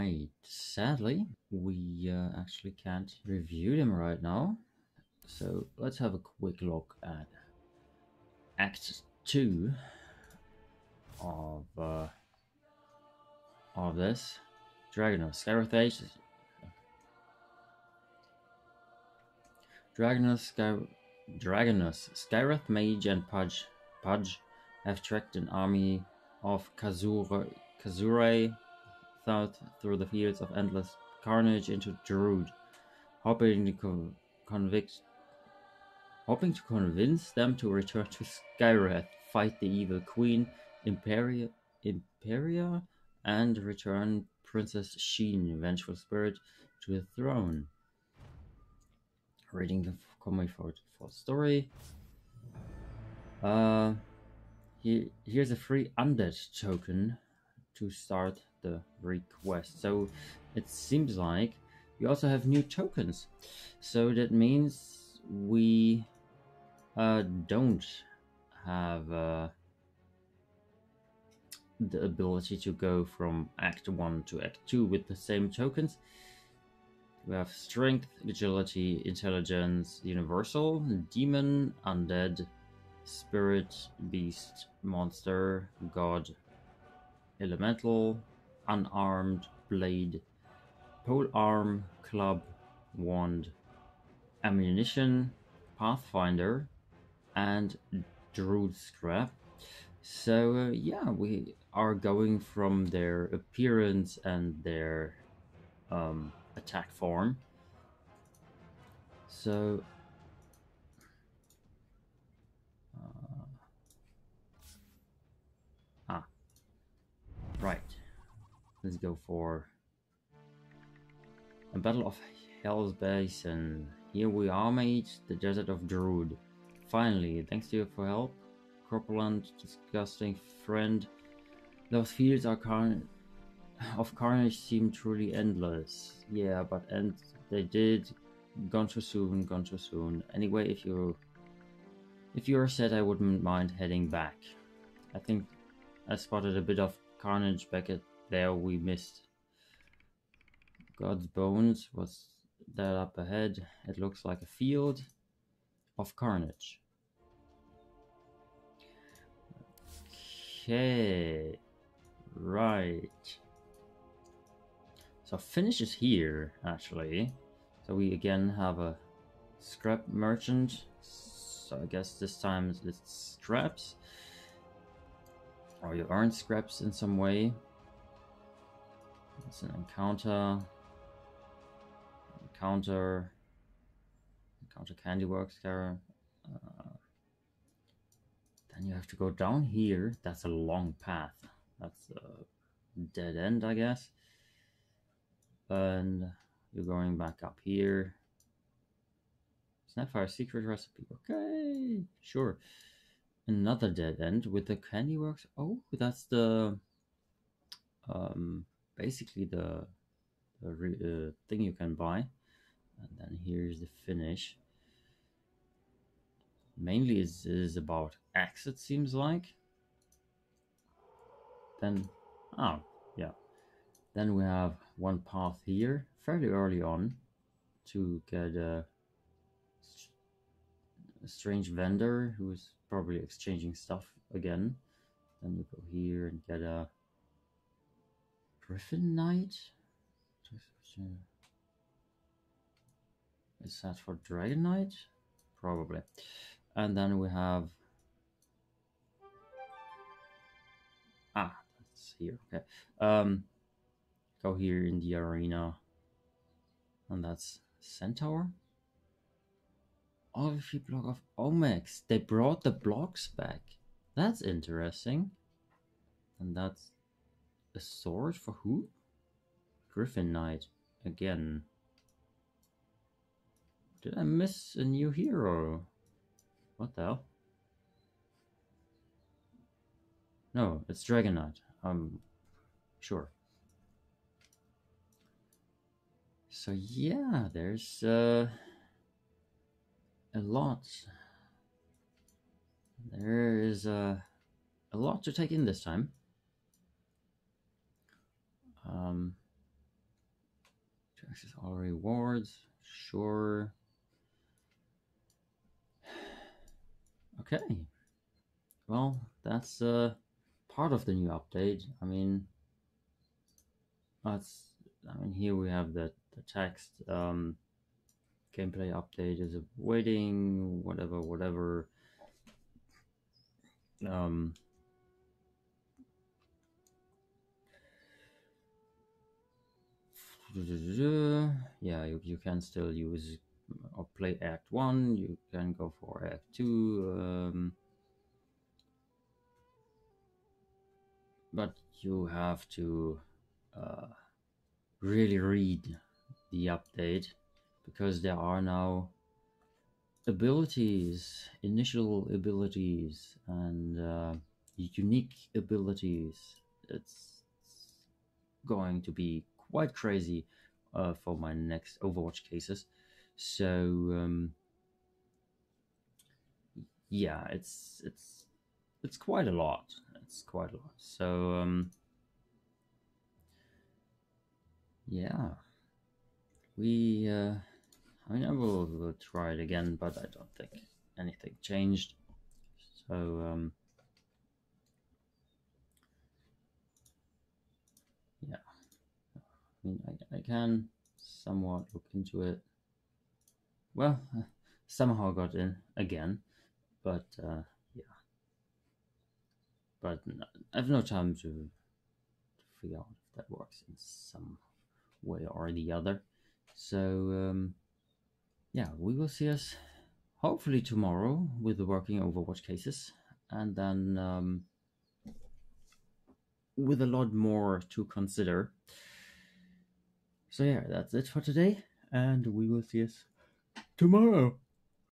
Right. Sadly, we uh, actually can't review them right now. So let's have a quick look at Act 2 of uh, of this. Dragonus, Skywrath Age. Dragonus, Sky, Dragonus, Skywrath Mage and Pudge, Pudge have tracked an army of Kazura, Kazure thought through the fields of endless carnage into Druud, hoping to co- convict, hoping to convince them to return to Skywrath, fight the evil Queen Imperia, Imperia, and return Princess Sheen, vengeful spirit, to the throne. Reading the coming for story. Uh, here, here's a free undead token to start the request. So it seems like we also have new tokens. So that means we uh, don't have uh, the ability to go from Act 1 to Act 2 with the same tokens. We have Strength, Agility, Intelligence, Universal, Demon, Undead, Spirit, Beast, Monster, God, Elemental, Unarmed, Blade, Pole Arm, Club, Wand, Ammunition, Pathfinder, and Druid Scrap. So, uh, yeah, we are going from their appearance and their um, attack form. So, right. Let's go for a battle of Hell's Base, and here we are, mate. The Desert of Druud. Finally, thanks to you for help, corpulent, disgusting friend. Those fields are carn of carnage seem truly endless. Yeah, but and they did. Gone too soon. Gone too soon. Anyway, if you if you're set, I wouldn't mind heading back. I think I spotted a bit of carnage back at there. We missed. God's bones. What's that up ahead? It looks like a field of carnage. Okay, right. So finish is here actually. So we again have a scrap merchant. So I guess this time it's scraps. Or you earn scraps in some way. It's an encounter. Encounter. Encounter Candyworks Cara. Uh, then you have to go down here. That's a long path. That's a dead end, I guess. And you're going back up here. Snapfire secret recipe. Okay, sure. Another dead end with the candy works. Oh, that's the um, basically the, the re, uh, thing you can buy. And then here's the finish. Mainly is is about X. It seems like. Then, oh yeah. Then we have one path here, fairly early on, to get a, a strange vendor who's probably exchanging stuff again. Then you go here and get a Griffin Knight. Is that for Dragon Knight? Probably. And then we have ah, that's here. Okay. Um, go here in the arena, and that's Centaur. Orphy block of Omex. They brought the blocks back. That's interesting. And that's a sword for who? Griffin Knight again. Did I miss a new hero? What the hell? No, it's Dragon Knight. I'm sure. So yeah, there's uh, a lot. There is uh, a lot to take in this time. Um, access all rewards. Sure. Okay. Well, that's uh, part of the new update. I mean, that's. I mean, here we have the the text. Um, gameplay update is waiting. Whatever, whatever. Um, yeah, you, you can still use or play Act 1, you can go for Act 2. Um, but you have to uh, really read the update because there are now abilities, initial abilities, and uh, unique abilities. It's going to be quite crazy uh, for my next Overwatch cases. So um, yeah, it's it's it's quite a lot. It's quite a lot. So um, yeah, we. Uh, I mean, I will, try it again, but I don't think anything changed. So um, yeah, I mean, I, I can somewhat look into it. Well, somehow got in again, but uh, yeah. But no, I have no time to, to figure out if that works in some way or the other. So um, yeah, we will see us hopefully tomorrow with the working Overwatch cases, and then um, with a lot more to consider. So yeah, that's it for today, and we will see us tomorrow.